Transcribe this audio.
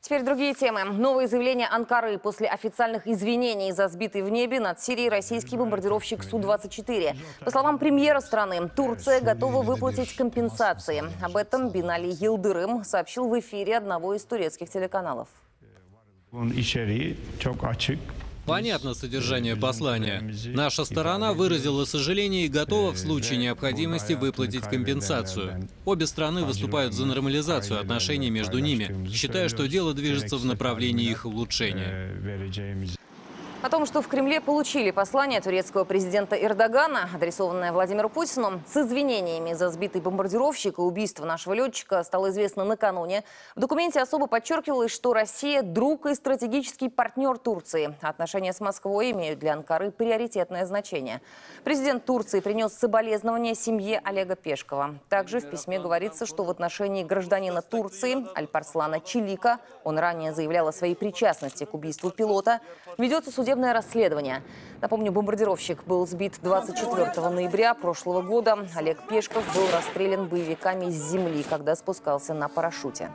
Теперь другие темы. Новые заявления Анкары после официальных извинений за сбитый в небе над Сирией российский бомбардировщик Су-24. По словам премьера страны, Турция готова выплатить компенсации. Об этом Бинали Йылдырым сообщил в эфире одного из турецких телеканалов. Понятно содержание послания. Наша сторона выразила сожаление и готова в случае необходимости выплатить компенсацию. Обе страны выступают за нормализацию отношений между ними, считая, что дело движется в направлении их улучшения. О том, что в Кремле получили послание турецкого президента Эрдогана, адресованное Владимиру Путину, с извинениями за сбитый бомбардировщик и убийство нашего летчика, стало известно накануне. В документе особо подчеркивалось, что Россия – друг и стратегический партнер Турции. Отношения с Москвой имеют для Анкары приоритетное значение. Президент Турции принес соболезнования семье Олега Пешкова. Также в письме говорится, что в отношении гражданина Турции Альпарслана Чилика, он ранее заявлял о своей причастности к убийству пилота, ведется судебное расследование. Напомню, бомбардировщик был сбит 24 ноября прошлого года. Олег Пешков был расстрелян боевиками с земли, когда спускался на парашюте.